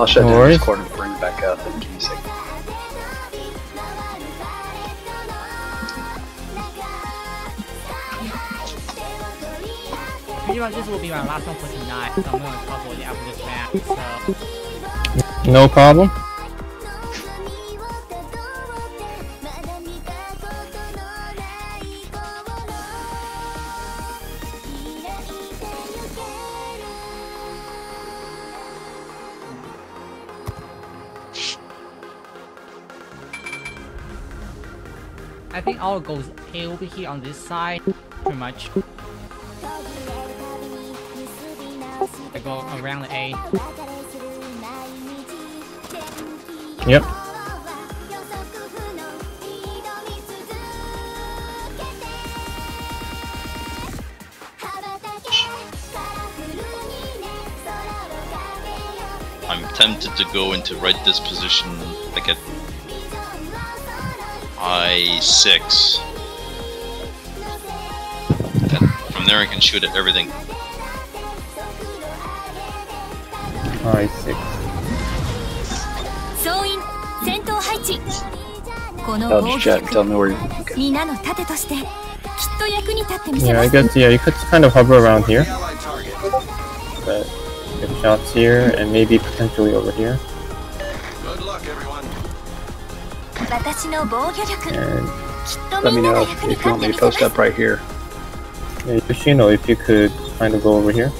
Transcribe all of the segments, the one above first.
I'll shut No down worries. this corner and bring it back up and give me a second. Pretty much this will be my last one for tonight, so I'm gonna cover it after this match. So No problem. I think I'll go A over here on this side, pretty much. I go around the A. Yep. I'm tempted to go into right this position, like at I6. And from there I can shoot at everything. I see. 総員戦闘配置この I'll 防 just 御 chat and 力 tell me where you. Okay. 皆の盾としてきっと役に立ってみせ Yeah, ま I す guess yeah, you could kind of hover around here. But get shots here and maybe potentially over here. And let me know if you want me to post up right here. Yoshino, if you could kind of go over here.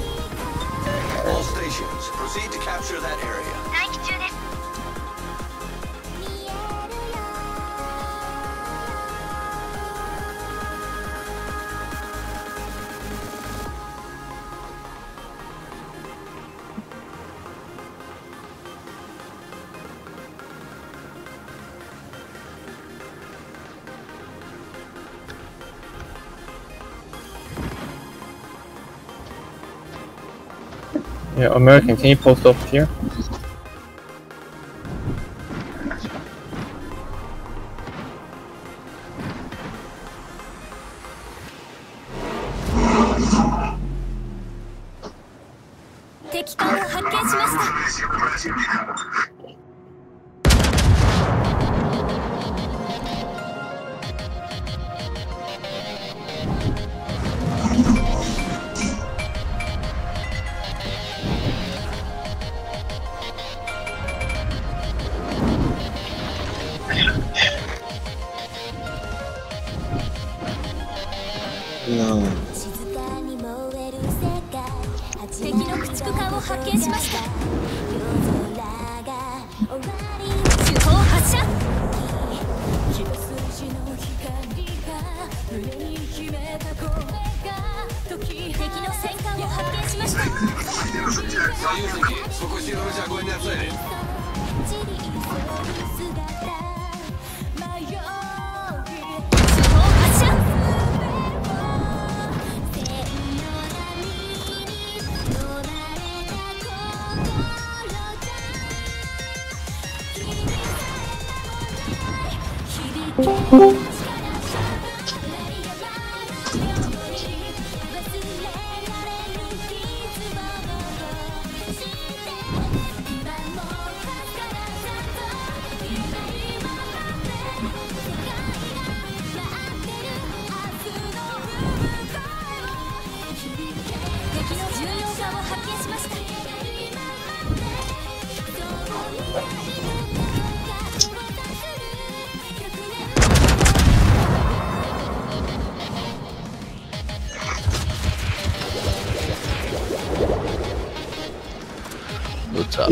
Yeah, American, can you post up here?. 敵艦を発見しました敵の駆逐艦を発見しました主砲発射敵の戦艦を発見しました Союзники, сфокусировать огонь на цели. しました「up.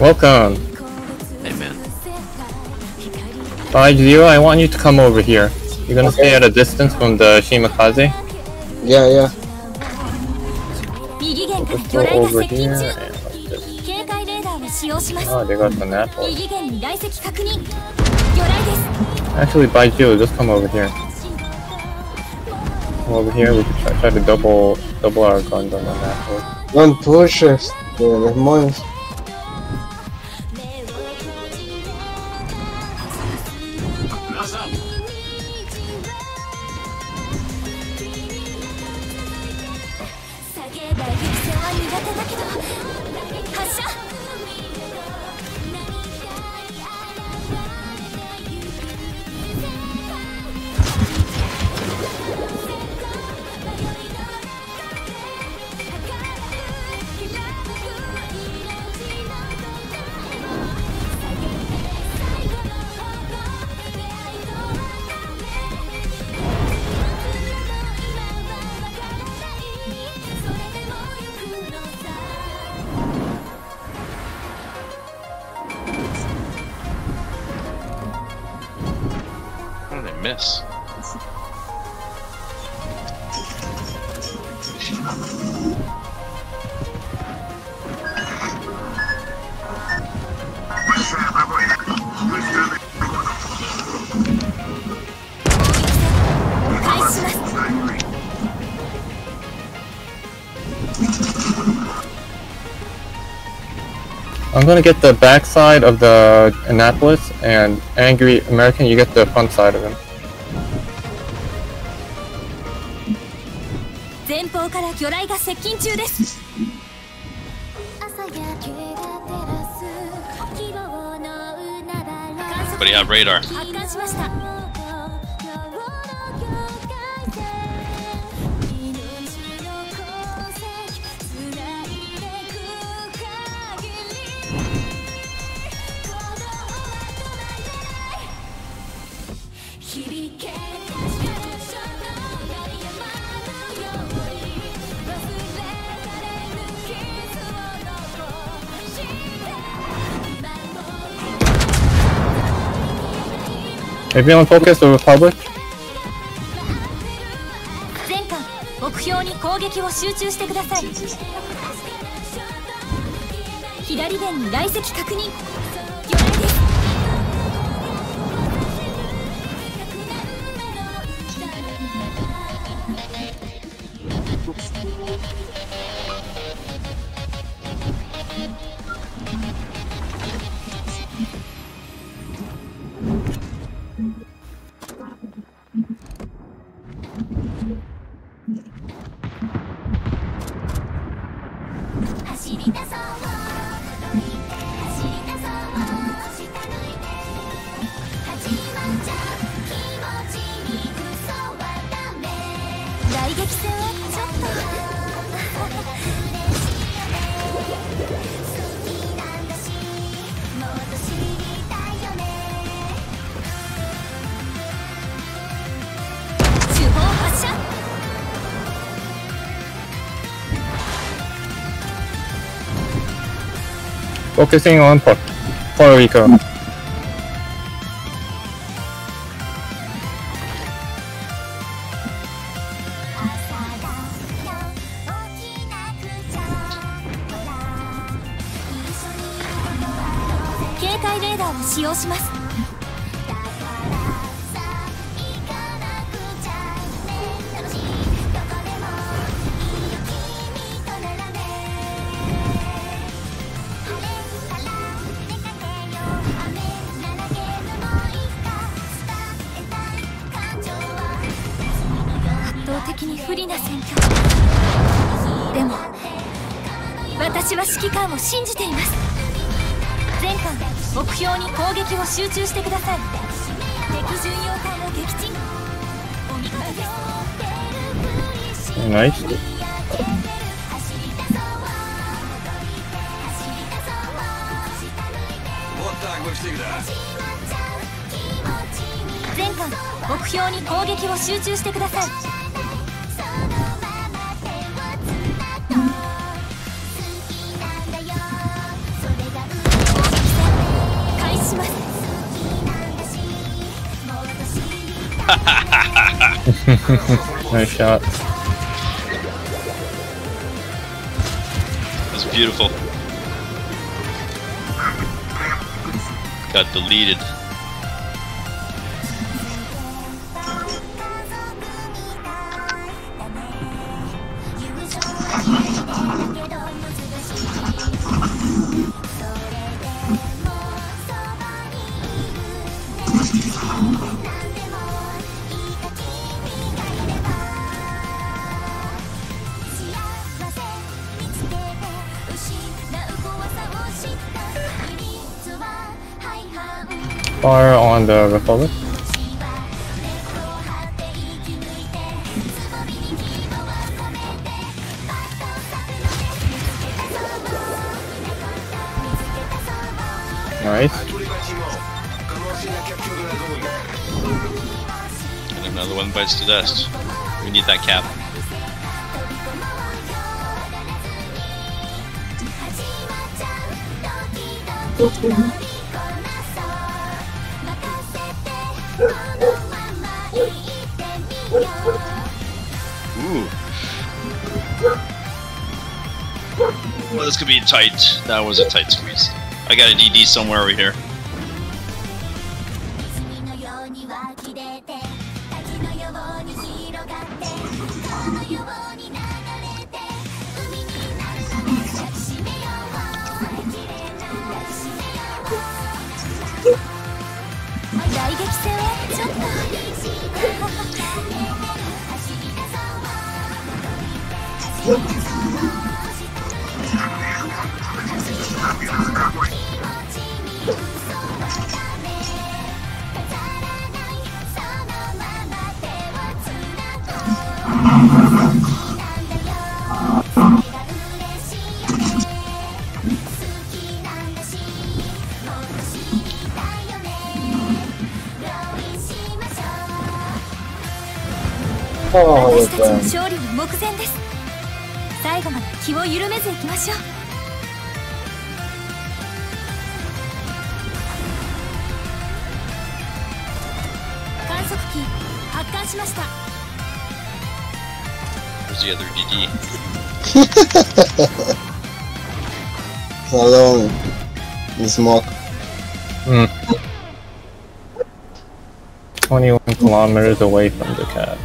Welcome. Amen. Alright, I want you to come over here. You're gonna okay. stay at a distance from the Shimakaze? Yeah, yeah. Just go over here and like this. Oh, they got the map. Actually, by Jill, just come over here. Come over here, we can try, try to double double our guns on that one. Don't push us. de Des I'm gonna get the backside of the Annapolis, and Angry American, you get the front side of him. 前方から魚雷が接近中です朝焼けが照らす希望のうなだら But you have radar. Everyone focus the Republic. 全艦目標に攻撃を集中してください左弁に来席確認君だそう Focusing on Pu- Puerto Rico. 的に不利な戦況でも私は指揮官を信じています。全艦目標に攻撃を集中してください。敵巡洋艦を撃沈。お見事です。てきた全艦目標に攻撃を集中してください Nice shot. That's beautiful. Got deleted. Fire on the Republic. Nice. And another one bites the dust. We need that cap. Ooh. Well, this could be tight. That was a tight squeeze. I got a DD somewhere over here. 私たちの勝利は目前です。最後まで気を緩めずいきましょう。観測機発艦しました。Where's the other DD? Alone. In smoke. Hmm. 21 kilometers away from the cab.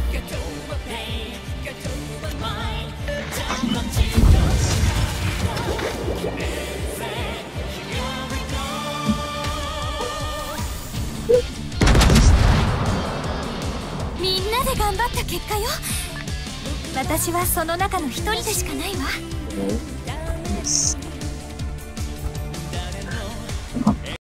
私はその中の一人でしかないわ。